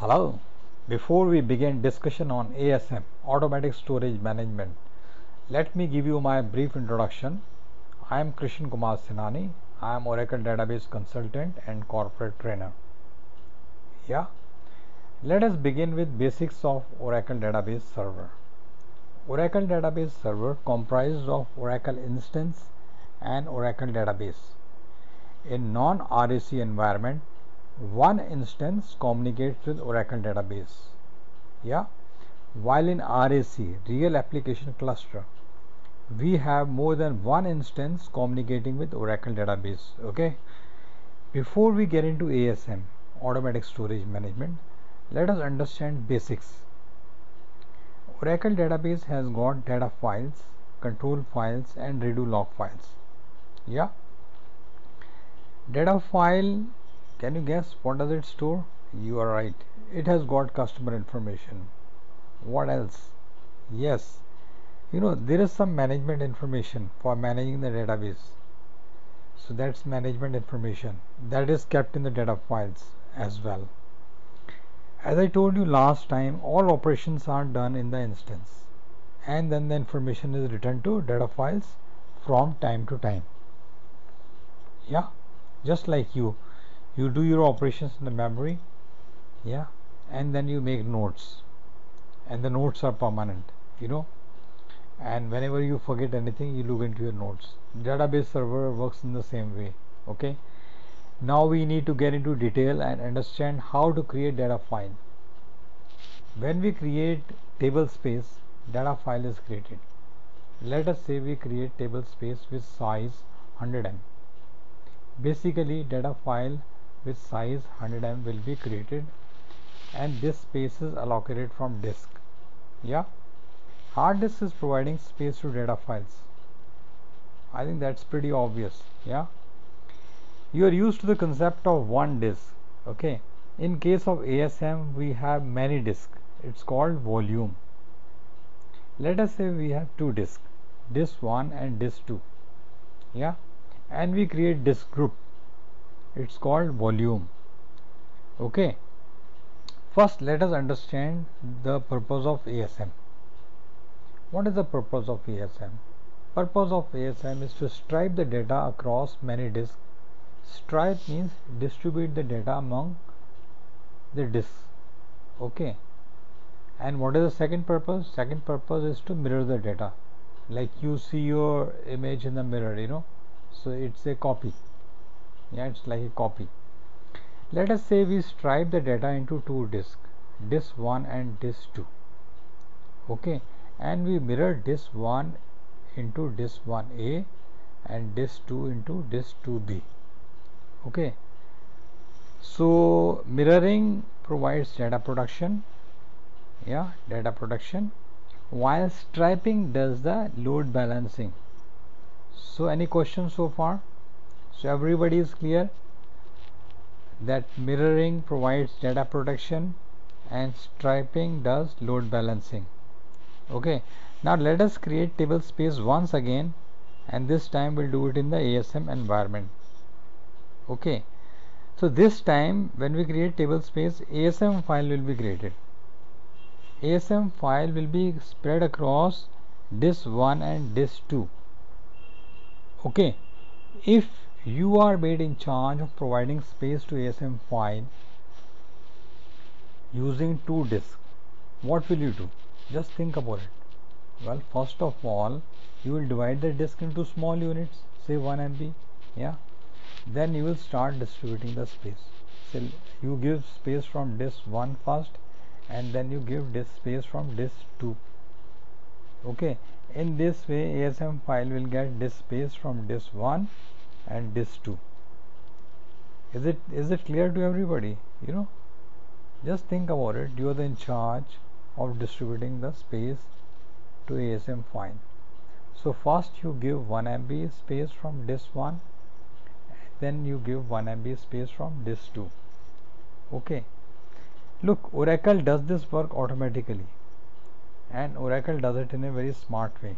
Hello. Before we begin discussion on ASM, Automatic Storage Management, let me give you my brief introduction. I am Krishan Kumar Sainani. I am Oracle Database Consultant and Corporate Trainer. Yeah. Let us begin with basics of Oracle Database Server. Oracle Database Server comprises of Oracle Instance and Oracle Database. In non-RAC environment, one instance communicates with Oracle database. Yeah. While in RAC, real application cluster, we have more than one instance communicating with Oracle database. Okay. Before we get into ASM, automatic storage management, let us understand basics. Oracle database has got data files, control files and redo log files. Yeah. Data file can you guess what does it store? You are right. It has got customer information. What else? Yes. You know, there is some management information for managing the database. So that's management information that is kept in the data files as well. As I told you last time, all operations are done in the instance and then the information is returned to data files from time to time. Yeah, just like you you do your operations in the memory yeah and then you make notes. And the notes are permanent you know. And whenever you forget anything you look into your notes. Database server works in the same way okay? Now we need to get into detail and understand how to create data file. When we create table space data file is created. Let us say we create table space with size 100 m. Basically data file with size 100 M will be created. And this space is allocated from disk. Yeah? Hard disk is providing space to data files. I think that's pretty obvious. Yeah? You are used to the concept of one disk. Okay? In case of ASM we have many disks. It's called volume. Let us say we have two disks. Disk 1 and disk 2 yeah? And we create disk group it's called volume. Okay. First let us understand the purpose of ASM what is the purpose of ASM purpose of ASM is to stripe the data across many disks. Stripe means distribute the data among the disks. Okay. And what is the second purpose? Second purpose is to mirror the data. Like you see your image in the mirror you know. So it's a copy yeah it's like a copy. Let us say we stripe the data into two disks disk 1 and disk 2 okay and we mirror disk 1 into disk 1a and disk 2 into disk 2b okay so mirroring provides data protection. Yeah data protection. While striping does the load balancing. So any questions so far so everybody is clear that mirroring provides data protection and striping does load balancing. Okay. Now let us create table space once again and this time we'll do it in the ASM environment. Okay. So this time when we create table space ASM file will be created. ASM file will be spread across disk 1 and disk 2 okay. If you are made in charge of providing space to ASM file using two disks. What will you do? Just think about it. Well first of all you will divide the disk into small units say 1 MB yeah? Then you will start distributing the space. So you give space from disk 1 first and then you give disk space from disk 2 okay? In this way ASM file will get disk space from disk 1 and disk 2 is it is it clear to everybody? You know just think about it. You are in charge of distributing the space to ASM file so first you give 1 MB space from disk 1 then you give 1 MB space from disk 2 okay. Look Oracle does this work automatically and Oracle does it in a very smart way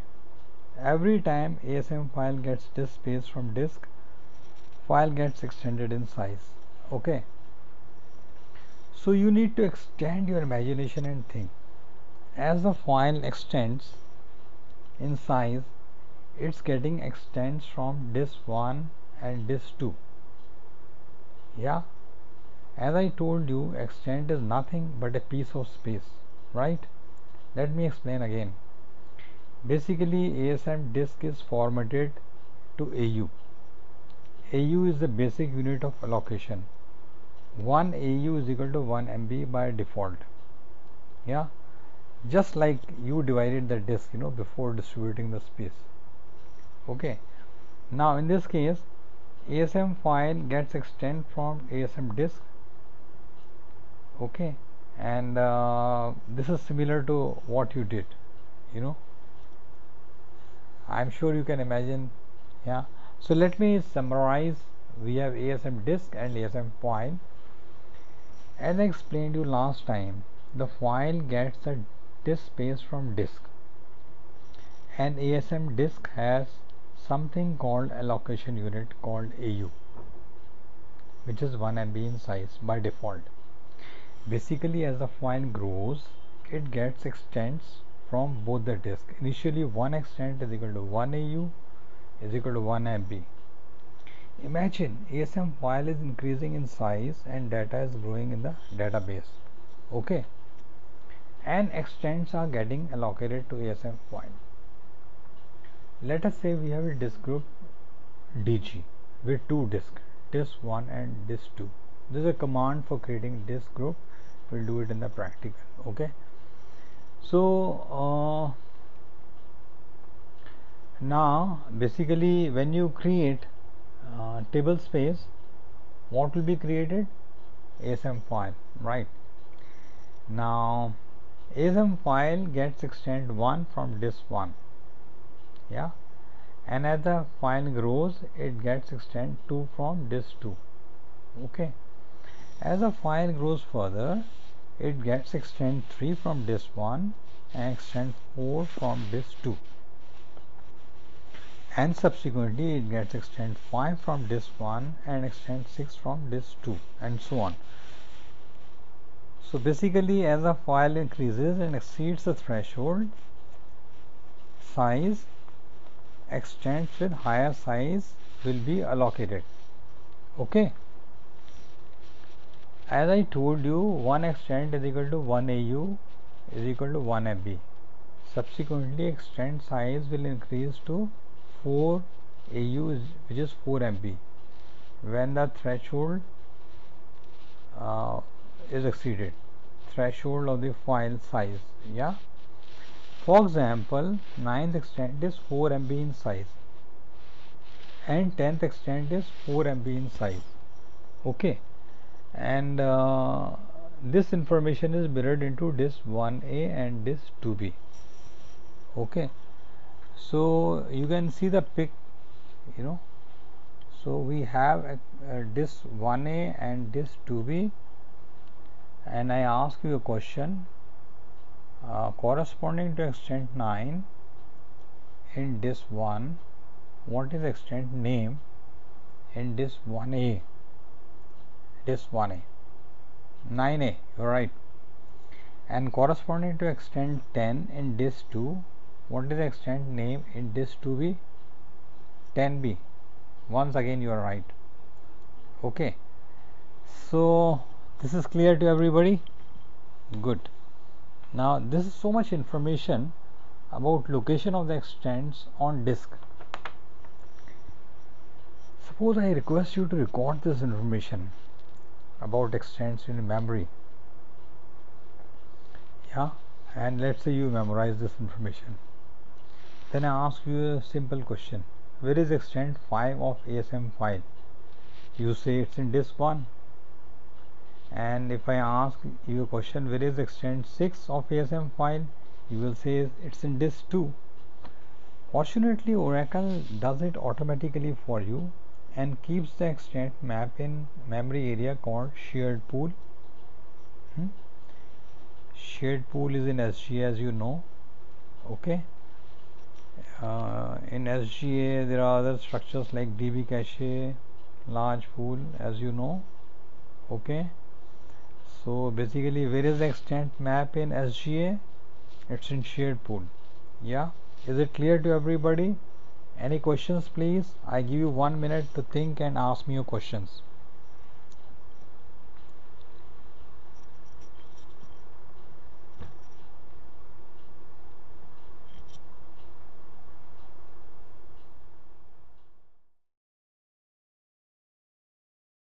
every time ASM file gets disk space from disk file gets extended in size okay? So you need to extend your imagination and think. As the file extends in size it's getting extends from disk 1 and disk 2 yeah? As I told you extent is nothing but a piece of space right? Let me explain again basically ASM disk is formatted to AU AU is the basic unit of allocation. 1 AU is equal to 1 MB by default. Yeah? Just like you divided the disk you know before distributing the space. Okay? Now in this case ASM file gets extend from ASM disk. Okay? And uh, this is similar to what you did you know I'm sure you can imagine yeah. So let me summarize. We have ASM disk and ASM file. As I explained you last time the file gets a disk space from disk. And ASM disk has something called allocation unit called AU which is 1 MB in size by default. Basically as the file grows it gets extends from both the disk initially one extent is equal to 1 AU is equal to 1 MB imagine ASM file is increasing in size and data is growing in the database. Okay. And extents are getting allocated to ASM file. Let us say we have a disk group DG with two disks disk 1 and disk 2 this is a command for creating disk group. We'll do it in the practical. Okay so uh, now basically when you create uh, table space what will be created? Asm file right? Now asm file gets extend 1 from disk 1 yeah? And as the file grows it gets extend 2 from disk 2 okay? As the file grows further it gets extend 3 from disk 1 and extend 4 from disk 2 and subsequently it gets extend 5 from disk 1 and extend 6 from disk 2 and so on. So basically as the file increases and exceeds the threshold size extents with higher size will be allocated. Okay as I told you one extent is equal to 1 AU is equal to 1 MB subsequently extent size will increase to 4 AU which is 4 MB when the threshold uh, is exceeded threshold of the file size yeah? For example 9th extent is 4 MB in size and 10th extent is 4 MB in size okay and uh, this information is mirrored into disk 1a and disk 2b okay. So you can see the pic you know. So we have a, a disk 1a and disk 2b and I ask you a question. Uh, corresponding to extent 9 in disk 1 what is extent name in disk 1a disk 1a 9a you're right. And corresponding to extent 10 in disk 2 what is the extent name in disk 2b 10b once again you are right. Okay. So this is clear to everybody? Good. Now this is so much information about location of the extents on disk. Suppose I request you to record this information about extents in memory. Yeah and let's say you memorize this information. Then I ask you a simple question. Where is extent 5 of ASM file? You say it's in disk 1 and if I ask you a question where is extent 6 of ASM file? You will say it's in disk 2 fortunately Oracle does it automatically for you and keeps the extent map in memory area called shared pool. Hmm? shared pool is in SGA as you know. Okay? Uh, in SGA there are other structures like DB cache large pool as you know. Okay? So basically where is the extent map in SGA it's in shared pool. Yeah? Is it clear to everybody any questions please? I give you one minute to think and ask me your questions